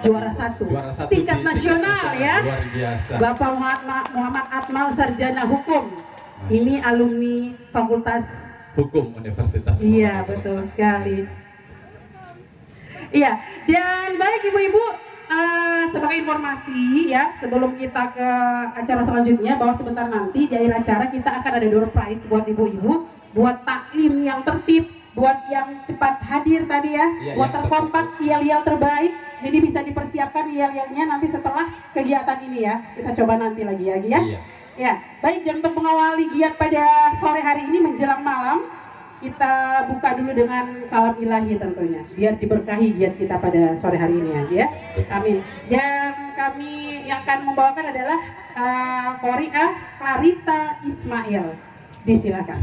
juara satu, Juara satu tingkat di- nasional ya. Luar biasa. Bapak Muhammad, Muhammad Atmal Sarjana Hukum. Ini alumni Fakultas Hukum Universitas. Iya, betul sekali. Iya, dan baik ibu-ibu, eh, sebagai informasi ya, sebelum kita ke acara selanjutnya, bahwa sebentar nanti di akhir acara kita akan ada door prize buat ibu-ibu, buat taklim yang tertib, buat yang cepat hadir tadi ya, Iya, buat yang terkompak, yel-yel terbaik. Jadi bisa dipersiapkan yel-yelnya nanti setelah kegiatan ini ya. Kita coba nanti lagi ya, Gi, ya. Iya. Ya, baik dan untuk mengawali giat pada sore hari ini menjelang malam, kita buka dulu dengan kalam ilahi tentunya, biar diberkahi giat kita pada sore hari ini ya, ya. Amin. Dan kami yang akan membawakan adalah uh, Qori'ah Clarita Ismail. Disilakan.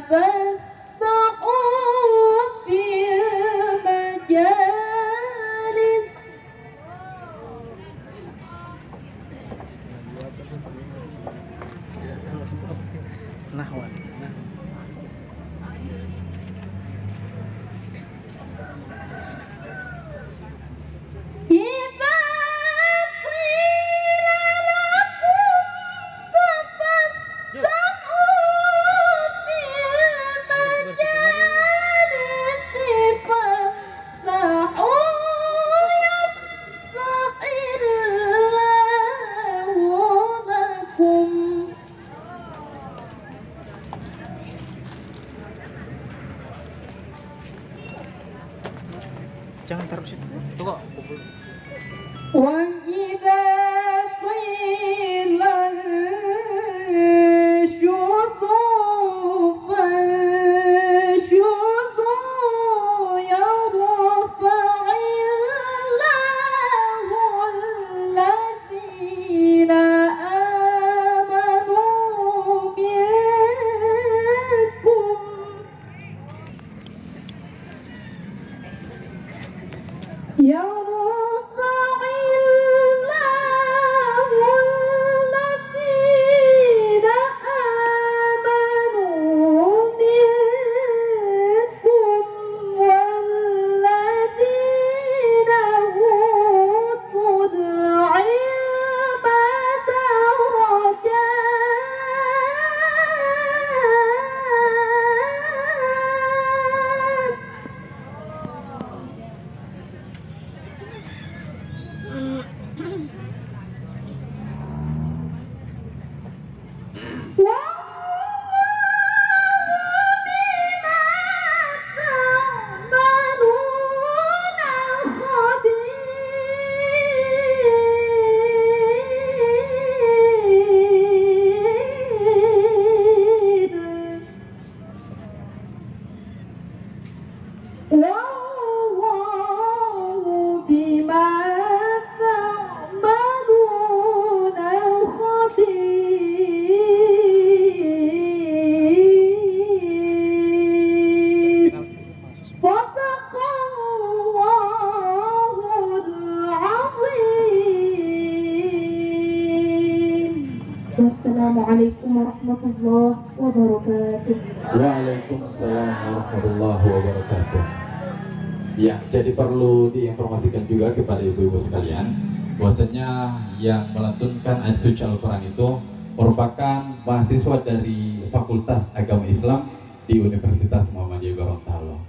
تفسحوا في المجالس. Jangan taruh situ. Tuh kok. pukul. بما تعملون خبير صدق الله العظيم. والسلام عليكم ورحمة الله وبركاته. وعليكم السلام ورحمة الله وبركاته. Ya, jadi perlu diinformasikan juga kepada ibu-ibu sekalian bahwasanya yang melantunkan suci Al-Quran itu merupakan mahasiswa dari Fakultas Agama Islam di Universitas Muhammadiyah Gorontalo.